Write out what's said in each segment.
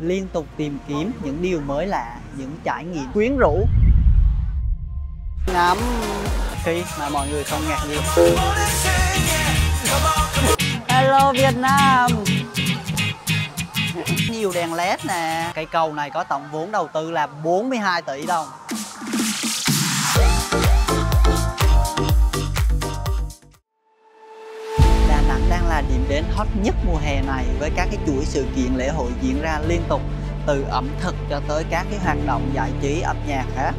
liên tục tìm kiếm những điều mới lạ, những trải nghiệm quyến rũ. Ngắm khi mà mọi người không ngạc nhiên. Hello Việt Nam. Nhiều đèn led nè. Cây cầu này có tổng vốn đầu tư là 42 tỷ đồng. Điểm đến hot nhất mùa hè này với các cái chuỗi sự kiện lễ hội diễn ra liên tục, từ ẩm thực cho tới các cái hoạt động giải trí, âm nhạc khác.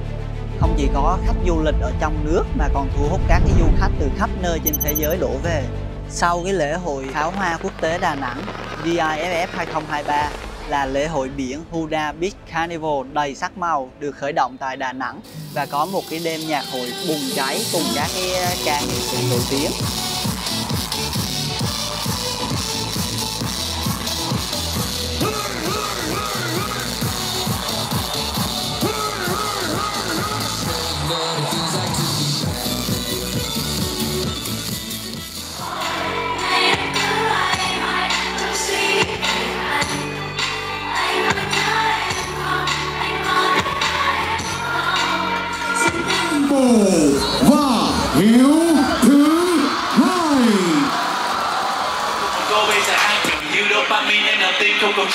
Không chỉ có khách du lịch ở trong nước mà còn thu hút các cái du khách từ khắp nơi trên thế giới đổ về. Sau cái lễ hội pháo hoa quốc tế Đà Nẵng DIFF 2023 là lễ hội biển Huda Beach Carnival đầy sắc màu được khởi động tại Đà Nẵng và có một cái đêm nhạc hội bùng cháy cùng các cái ca nghệ sĩ nổi tiếng.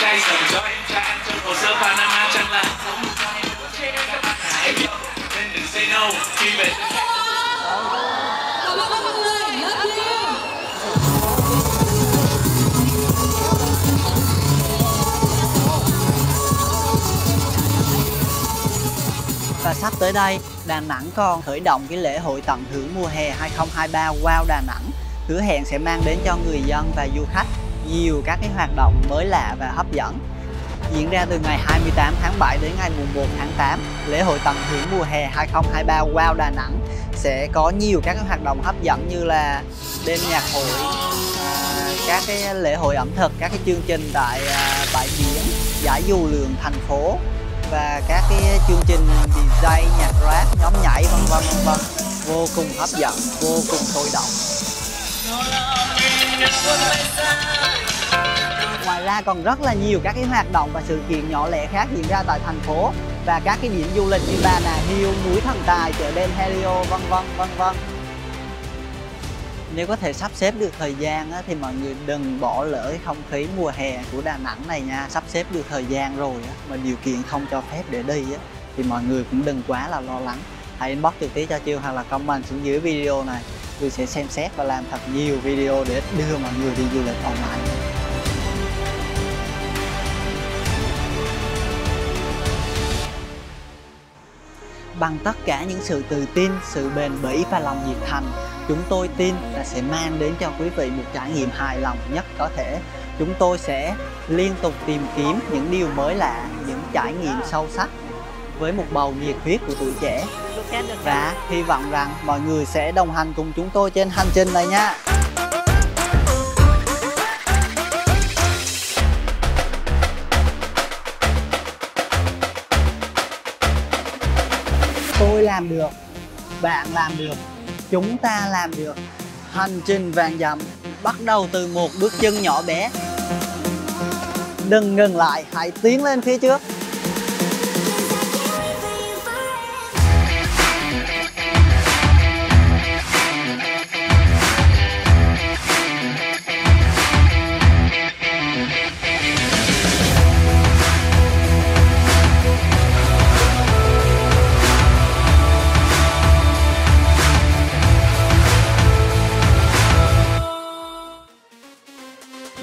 Nào tim không còn sầm cho em tra trong hồ sơ Panama chẳng là sống cho em các bạn hãy biết nên đừng say no khi về. Và sắp tới đây, Đà Nẵng còn khởi động cái lễ hội tận hưởng mùa hè 2023 Wow Đà Nẵng. Hứa hẹn sẽ mang đến cho người dân và du khách nhiều các cái hoạt động mới lạ và hấp dẫn. Diễn ra từ ngày 28 tháng 7 đến ngày 1 tháng 8, lễ hội tận hưởng mùa hè 2023 Wow Đà Nẵng sẽ có nhiều các cái hoạt động hấp dẫn như là đêm nhạc hội, à, các cái lễ hội ẩm thực, các cái chương trình tại à, bãi biển, giải dù lượn thành phố và các cái chương trình DJ, nhạc rap, nhóm nhảy vân vân vân vân vô cùng hấp dẫn, vô cùng sôi động. Ngoài ra còn rất là nhiều các cái hoạt động và sự kiện nhỏ lẻ khác diễn ra tại thành phố và các cái điểm du lịch như Bà Nà Hills, núi Thần Tài, chợ đêm Helio vân vân vân vân. Nếu có thể sắp xếp được thời gian á, thì mọi người đừng bỏ lỡ cái không khí mùa hè của Đà Nẵng này nha. Sắp xếp được thời gian rồi á, mà điều kiện không cho phép để đi á, thì mọi người cũng đừng quá là lo lắng. Hãy inbox trực tiếp cho Chiêu hoặc là comment xuống dưới video này. Tôi sẽ xem xét và làm thật nhiều video để đưa mọi người đi du lịch online. Bằng tất cả những sự tự tin, sự bền bỉ và lòng nhiệt thành, chúng tôi tin là sẽ mang đến cho quý vị một trải nghiệm hài lòng nhất có thể. Chúng tôi sẽ liên tục tìm kiếm những điều mới lạ, những trải nghiệm sâu sắc với một bầu nhiệt huyết của tuổi trẻ và hy vọng rằng mọi người sẽ đồng hành cùng chúng tôi trên hành trình này nha. Tôi làm được, bạn làm được, chúng ta làm được. Hành trình vàng dặm bắt đầu từ một bước chân nhỏ bé. Đừng ngừng lại, hãy tiến lên phía trước.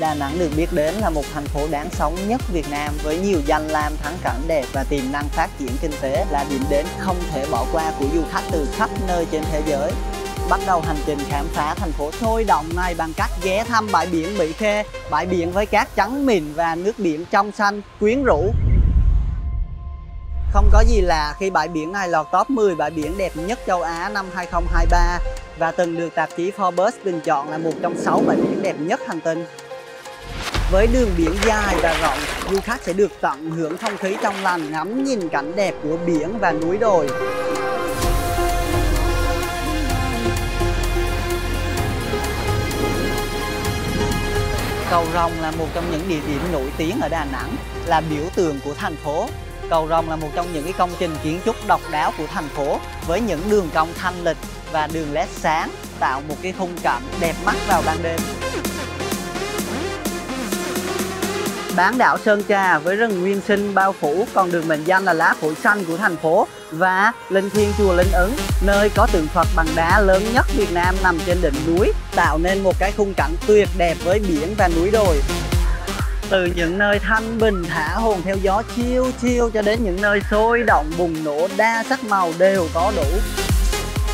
Đà Nẵng được biết đến là một thành phố đáng sống nhất Việt Nam với nhiều danh lam thắng cảnh đẹp và tiềm năng phát triển kinh tế là điểm đến không thể bỏ qua của du khách từ khắp nơi trên thế giới. Bắt đầu hành trình khám phá thành phố sôi động này bằng cách ghé thăm bãi biển Mỹ Khê, bãi biển với cát trắng mịn và nước biển trong xanh quyến rũ. Không có gì lạ khi bãi biển này lọt top 10 bãi biển đẹp nhất châu Á năm 2023 và từng được tạp chí Forbes bình chọn là một trong 6 bãi biển đẹp nhất hành tinh. Với đường biển dài và rộng, du khách sẽ được tận hưởng không khí trong lành ngắm nhìn cảnh đẹp của biển và núi đồi. cầu rồng là một trong những địa điểm nổi tiếng ở Đà Nẵng, là biểu tượng của thành phố. Cầu rồng là một trong những cái công trình kiến trúc độc đáo của thành phố với những đường cong thanh lịch và đường led sáng tạo một cái khung cảnh đẹp mắt vào ban đêm. Bán đảo Sơn Trà với rừng nguyên sinh bao phủ còn được mệnh danh là lá phổi xanh của thành phố và linh thiêng chùa Linh Ứng, nơi có tượng Phật bằng đá lớn nhất Việt Nam nằm trên đỉnh núi, tạo nên một cái khung cảnh tuyệt đẹp với biển và núi đồi. Từ những nơi thanh bình thả hồn theo gió chiêu chiêu cho đến những nơi sôi động bùng nổ đa sắc màu đều có đủ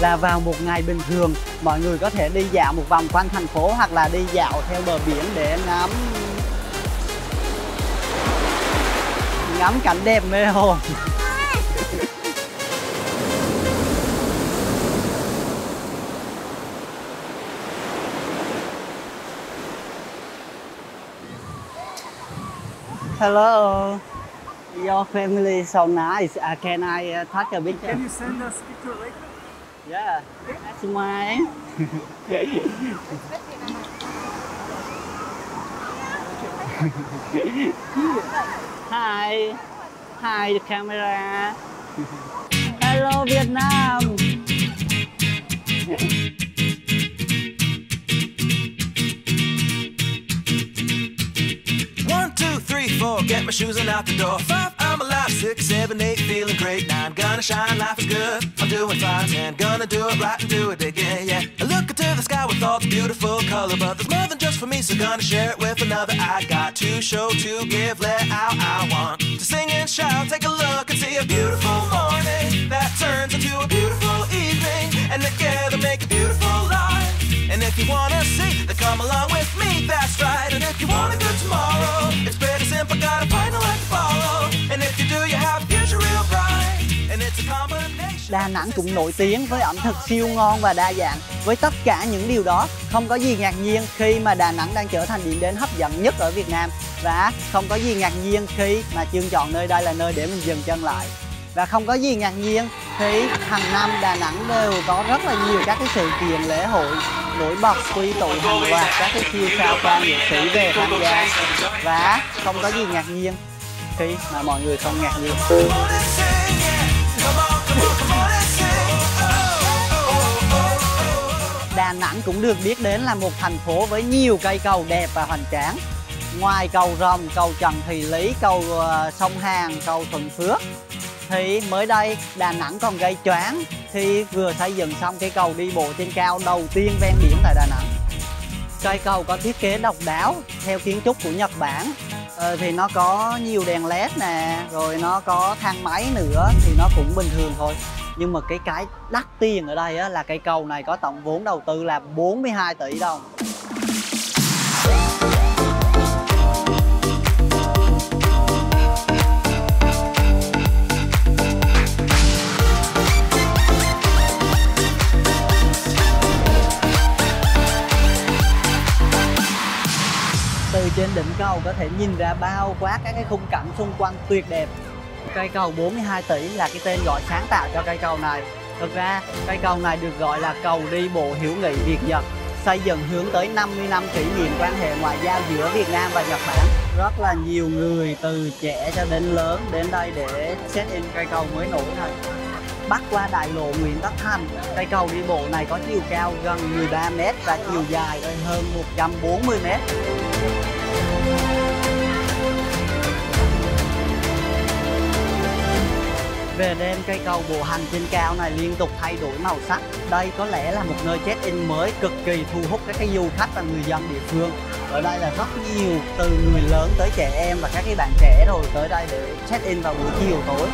là vào một ngày bình thường mọi người có thể đi dạo một vòng quanh thành phố hoặc là đi dạo theo bờ biển để ngắm ngắm cảnh đẹp mê hồn Hello, your family is so nice. Uh, can I uh, touch a picture? Can you send us picture later? Yeah, that's mine. Hi, hi the camera. Hello Vietnam. One, two, three, four, get my shoes and out the door. Five, Alive. Six, seven, eight, feeling great. Nine, gonna shine, life is good. I'm doing fine. Ten, gonna do it right and do it again, yeah. I look into the sky with all the beautiful color, but there's more than just for me, so gonna share it with another. I got to show, to give, let out. I want to sing and shout. Take a look and see a beautiful morning that turns into a beautiful evening, and together make a beautiful life. And if you wanna see, then come along with me, that's right. And if you want a good tomorrow, Đà Nẵng cũng nổi tiếng với ẩm thực siêu ngon và đa dạng. Với tất cả những điều đó, không có gì ngạc nhiên khi mà Đà Nẵng đang trở thành điểm đến hấp dẫn nhất ở Việt Nam và không có gì ngạc nhiên khi mà Chương chọn nơi đây là nơi để mình dừng chân lại. Và không có gì ngạc nhiên khi hàng năm Đà Nẵng đều có rất là nhiều các cái sự kiện lễ hội nổi bật quy tụ hàng loạt các cái siêu sao ca nghệ sĩ về tham gia và không có gì ngạc nhiên khi mà mọi người không ngạc nhiên. Đà Nẵng cũng được biết đến là một thành phố với nhiều cây cầu đẹp và hoành tráng. Ngoài cầu Rồng, cầu Trần Thị Lý, cầu ờ, sông Hàn, cầu Thuận Phước thì mới đây Đà Nẵng còn gây choáng khi vừa xây dựng xong cái cầu đi bộ trên cao đầu tiên ven biển tại Đà Nẵng. Cây cầu có thiết kế độc đáo theo kiến trúc của Nhật Bản. Ờ, thì nó có nhiều đèn led nè, rồi nó có thang máy nữa thì nó cũng bình thường thôi. Nhưng mà cái cái đắt tiền ở đây á, là cây cầu này có tổng vốn đầu tư là 42 tỷ đồng. Đỉnh cầu có thể nhìn ra bao quát các cái khung cảnh xung quanh tuyệt đẹp. Cây cầu 42 tỷ là cái tên gọi sáng tạo cho cây cầu này. Thực ra, cây cầu này được gọi là cầu đi bộ hữu nghị Việt Nhật, xây dựng hướng tới 50 năm kỷ niệm quan hệ ngoại giao giữa Việt Nam và Nhật Bản. Rất là nhiều người từ trẻ cho đến lớn đến đây để check in cây cầu mới nổi này. Bắc qua đại lộ Nguyễn Tất Thành, cây cầu đi bộ này có chiều cao gần 13 m và chiều dài hơn 140 m. Về đêm, cây cầu bộ hành trên cao này liên tục thay đổi màu sắc. Đây có lẽ là một nơi check-in mới cực kỳ thu hút các cái du khách và người dân địa phương. Ở đây là rất nhiều, từ người lớn tới trẻ em và các cái bạn trẻ rồi tới đây để check-in vào buổi chiều tối.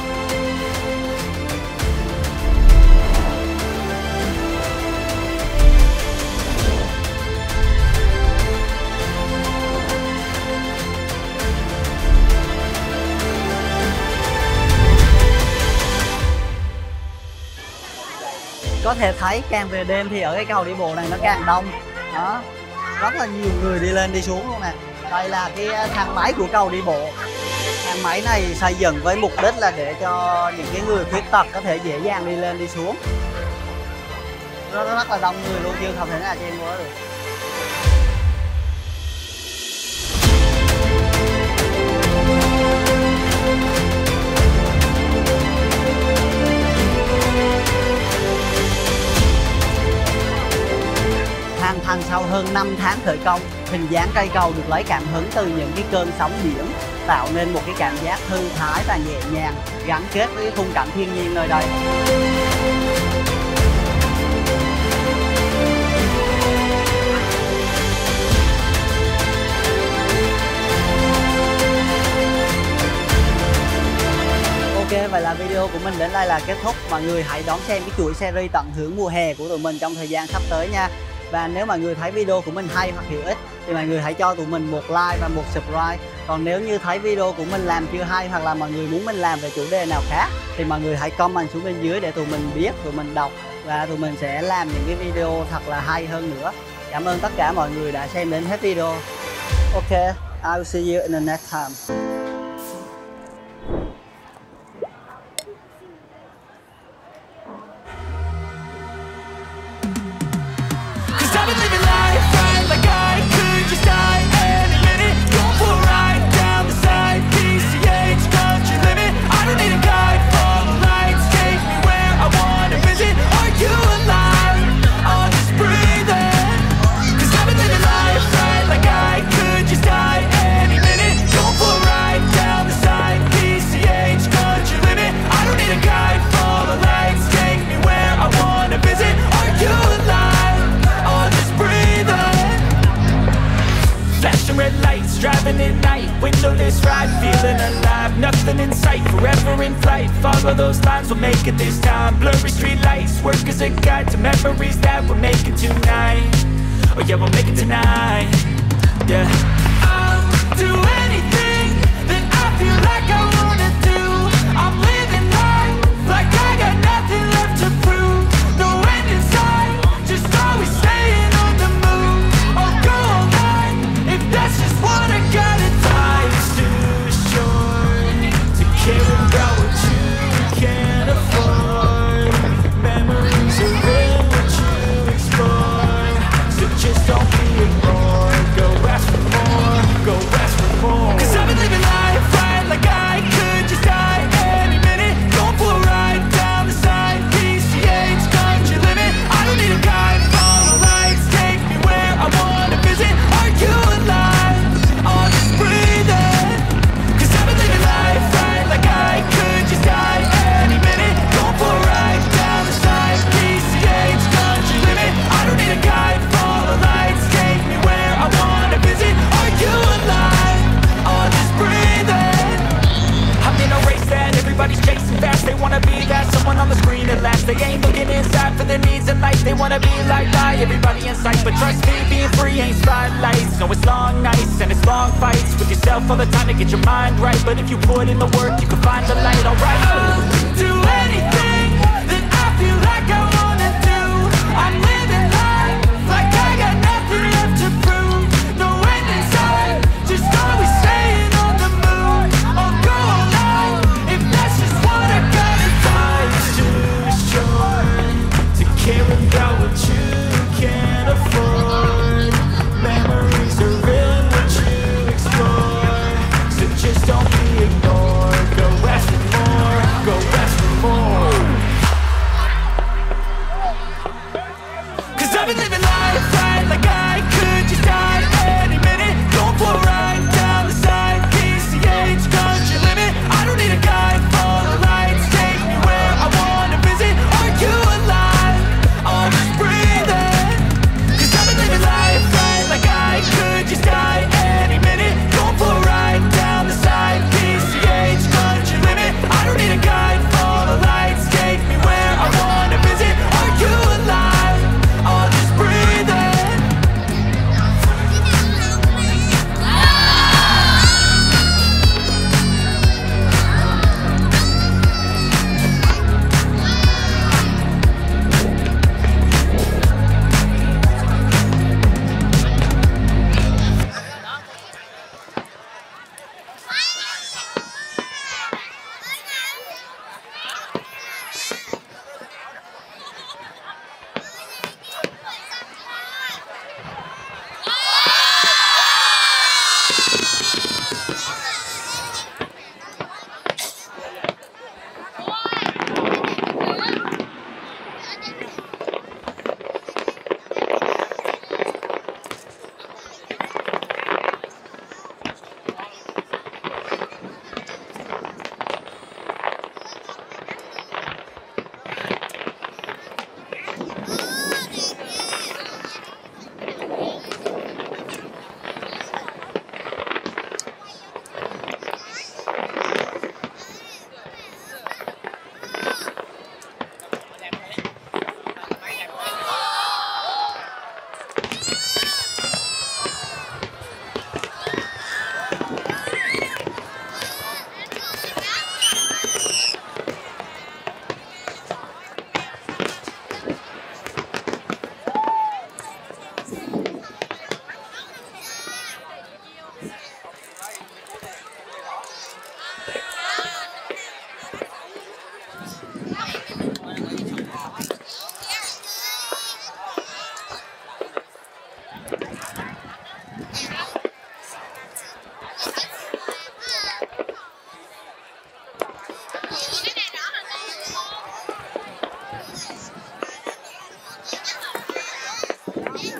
Có thể thấy càng về đêm thì ở cái cầu đi bộ này nó càng đông. Đó rất là nhiều người đi lên đi xuống luôn nè. Đây là cái à, thang máy của cầu đi bộ. Thang máy này xây dựng với mục đích là để cho những cái người khuyết tật có thể dễ dàng đi lên đi xuống. Rất, rất là đông người luôn chứ không thể nào chen quá được. thành sau hơn 5 tháng khởi công, hình dáng cây cầu được lấy cảm hứng từ những cái cơn sóng biển, tạo nên một cái cảm giác thư thái và nhẹ nhàng, gắn kết với khung cảnh thiên nhiên nơi đây. Ok, vậy là video của mình đến đây là kết thúc. Mọi người hãy đón xem cái chuỗi series tận hưởng mùa hè của tụi mình trong thời gian sắp tới nha và nếu mà người thấy video của mình hay hoặc hữu ích, thì mọi người hãy cho tụi mình một like và một subscribe. Còn nếu như thấy video của mình làm chưa hay hoặc là mọi người muốn mình làm về chủ đề nào khác, thì mọi người hãy comment xuống bên dưới để tụi mình biết, tụi mình đọc và tụi mình sẽ làm những cái video thật là hay hơn nữa. Cảm ơn tất cả mọi người đã xem đến hết video. Ok I'll see you in the next time. If you put in the work, you can find the light.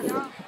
Hãy